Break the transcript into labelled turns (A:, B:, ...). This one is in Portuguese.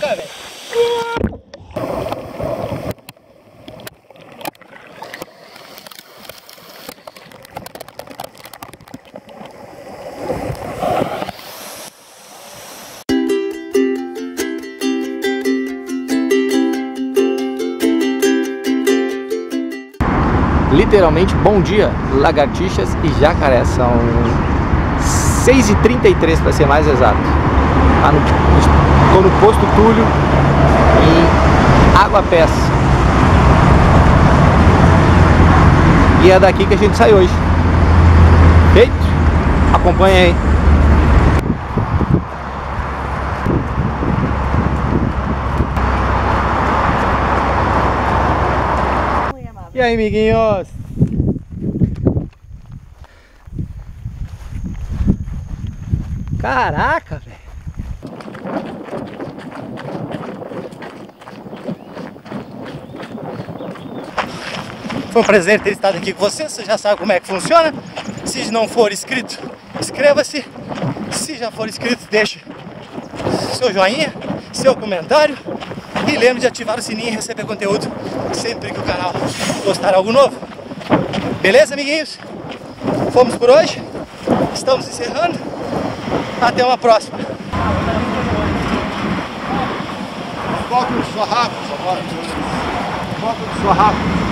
A: velho.
B: literalmente bom dia, lagartixas e jacarés. São 6h33 para ser mais exato. Estou no, no posto Túlio em Água Pés. E é daqui que a gente sai hoje. Feito? Acompanha aí. E aí, amiguinhos? Caraca, velho.
A: Foi um prazer ter estado aqui com você. Você já sabe como é que funciona. Se não for inscrito, inscreva-se. Se já for inscrito, deixe seu joinha, seu comentário e lembre de ativar o sininho e receber conteúdo sempre que o canal postar algo novo. Beleza, amiguinhos? Fomos por hoje. Estamos encerrando. Até uma próxima.
C: Foca no sua rápido, Foca no sua rápido.